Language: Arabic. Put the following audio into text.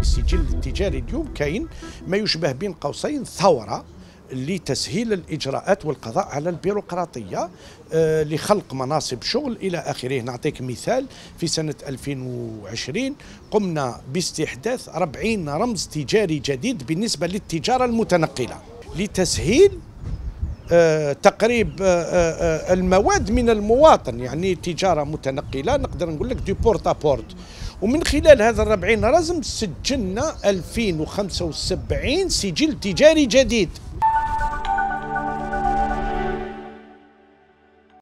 السجل التجاري اليوم كاين ما يشبه بين قوسين ثورة لتسهيل الإجراءات والقضاء على البيروقراطية آه، لخلق مناصب شغل إلى آخره. نعطيك مثال في سنة 2020 قمنا باستحداث 40 رمز تجاري جديد بالنسبة للتجارة المتنقلة لتسهيل تقريب آه، المواد من المواطن يعني تجارة متنقلة نقدر نقول لك دي بورتا بورت. ومن خلال هذا الربعين رزم سجلنا 2075 سجل تجاري جديد.